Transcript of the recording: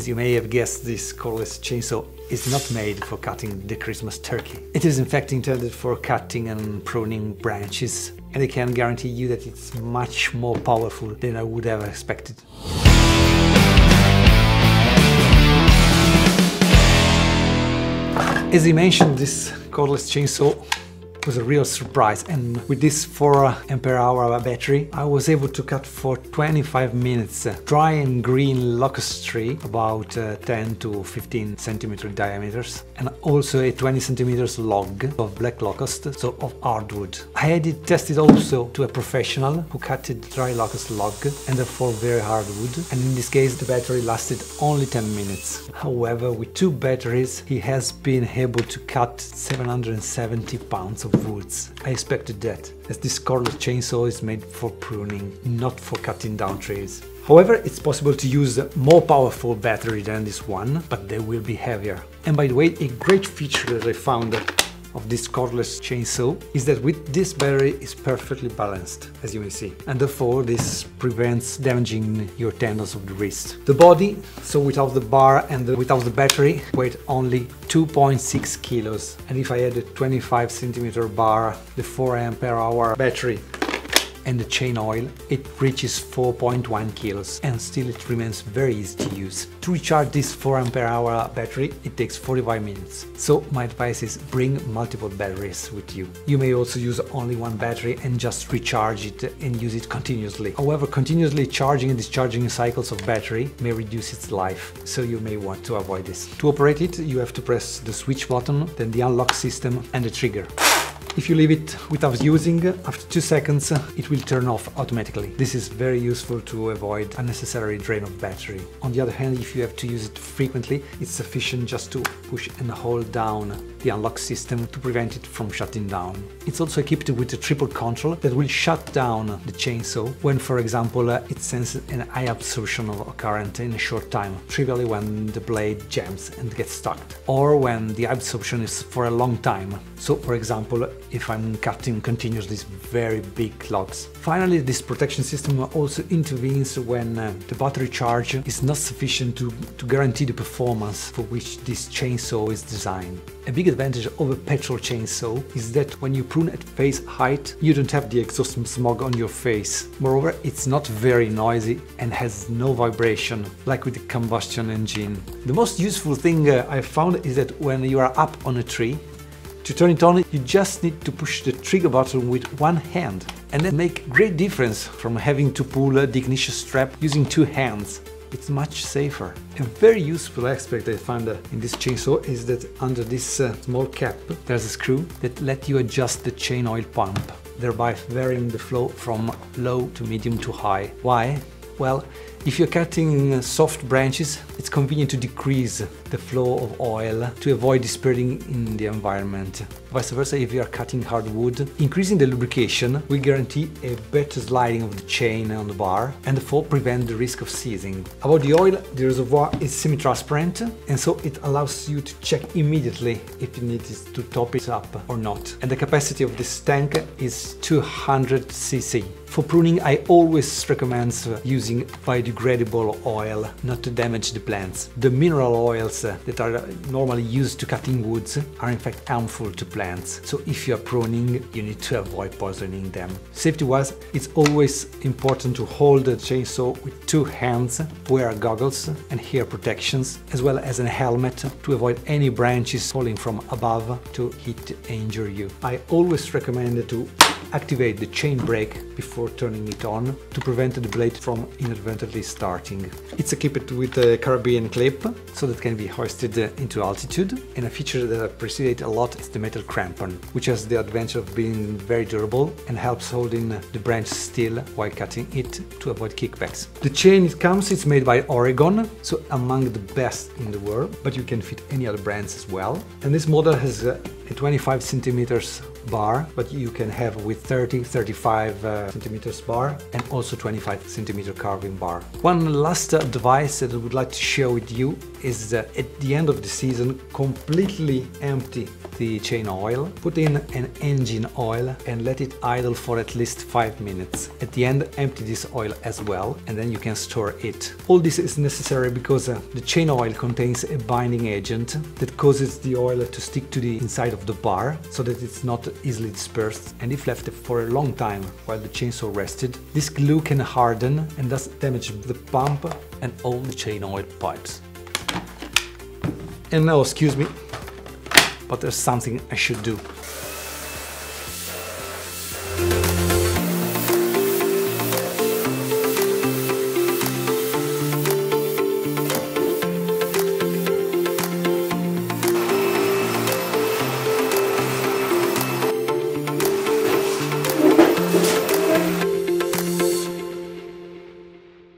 As you may have guessed, this cordless chainsaw is not made for cutting the Christmas turkey. It is in fact intended for cutting and pruning branches, and I can guarantee you that it's much more powerful than I would have expected. As I mentioned, this cordless chainsaw was a real surprise and with this 4 ampere hour battery I was able to cut for 25 minutes dry and green locust tree about uh, 10 to 15 centimeter diameters and also a 20 centimeters log of black locust so of hardwood. I had it tested also to a professional who cut a dry locust log and therefore very hard wood and in this case the battery lasted only 10 minutes. However with two batteries he has been able to cut 770 pounds of of woods. I expected that, as this cordless chainsaw is made for pruning, not for cutting down trees. However, it's possible to use a more powerful battery than this one, but they will be heavier. And by the way, a great feature that I found of this cordless chainsaw is that with this battery is perfectly balanced, as you may see, and therefore this prevents damaging your tendons of the wrist. The body, so without the bar and the, without the battery, weight only 2.6 kilos, and if I add a 25 centimeter bar, the 4 ampere hour battery and the chain oil, it reaches 4.1 kilos and still it remains very easy to use. To recharge this 4 ampere hour battery, it takes 45 minutes. So my advice is bring multiple batteries with you. You may also use only one battery and just recharge it and use it continuously. However, continuously charging and discharging cycles of battery may reduce its life, so you may want to avoid this. To operate it, you have to press the switch button, then the unlock system and the trigger. If you leave it without using, after 2 seconds it will turn off automatically. This is very useful to avoid unnecessary drain of battery. On the other hand, if you have to use it frequently, it's sufficient just to push and hold down the unlock system to prevent it from shutting down. It's also equipped with a triple control that will shut down the chainsaw when, for example, it senses an high absorption of current in a short time, trivially when the blade jams and gets stuck, or when the absorption is for a long time. So, for example, if I'm cutting continuously very big logs. Finally, this protection system also intervenes when uh, the battery charge is not sufficient to, to guarantee the performance for which this chainsaw is designed. A big advantage of a petrol chainsaw is that when you prune at face height, you don't have the exhaust smog on your face. Moreover, it's not very noisy and has no vibration, like with the combustion engine. The most useful thing uh, I found is that when you are up on a tree, to turn it on, you just need to push the trigger button with one hand and that make great difference from having to pull the ignition strap using two hands. It's much safer. A very useful aspect I found in this chainsaw is that under this uh, small cap there's a screw that let you adjust the chain oil pump, thereby varying the flow from low to medium to high. Why? Well, if you're cutting soft branches, it's convenient to decrease the flow of oil to avoid dispersing in the environment. Vice versa, if you are cutting hardwood, increasing the lubrication will guarantee a better sliding of the chain on the bar and therefore prevent the risk of seizing. About the oil, the reservoir is semi-transparent and so it allows you to check immediately if you need to top it up or not. And the capacity of this tank is 200 cc. For pruning, I always recommend using biodegradable oil not to damage the plants. The mineral oils that are normally used to cutting woods are in fact harmful to plants. So if you are pruning, you need to avoid poisoning them. Safety-wise, it's always important to hold the chainsaw with two hands, wear goggles and hair protections, as well as a helmet to avoid any branches falling from above to hit and injure you. I always recommend to activate the chain brake before turning it on to prevent the blade from inadvertently starting. It's equipped with a carabiner clip so that can be hoisted into altitude and a feature that I appreciate a lot is the metal crampon which has the advantage of being very durable and helps holding the branch still while cutting it to avoid kickbacks. The chain it comes is made by Oregon so among the best in the world but you can fit any other brands as well and this model has uh, a 25 centimeters bar, but you can have with 30, 35 uh, centimeters bar and also 25 centimeter carving bar. One last advice that I would like to share with you is at the end of the season completely empty the chain oil, put in an engine oil and let it idle for at least 5 minutes. At the end empty this oil as well and then you can store it. All this is necessary because uh, the chain oil contains a binding agent that causes the oil to stick to the inside of the bar so that it's not easily dispersed and if left for a long time while the chainsaw rested, this glue can harden and thus damage the pump and all the chain oil pipes. And now, excuse me, but there's something I should do.